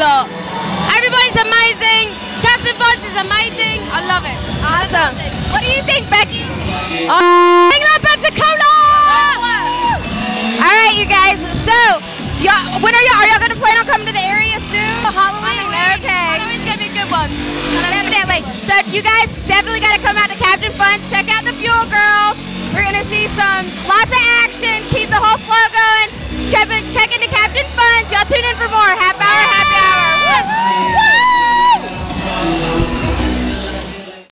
lot. Everybody's amazing. Captain Fun's is amazing. I love it. Awesome. What do you think, Becky? You guys. So, y'all, when are y'all? Are y'all gonna plan on coming to the area soon? Halloween. Okay. Halloween's gonna be a good one. Definitely. So you guys definitely got to come out to Captain Fun's. Check out the Fuel Girls. We're gonna see some lots of action. Keep the whole flow going. Check, check into Captain Fun's. Y'all tune in for more. Happy hour. Woo! Woo!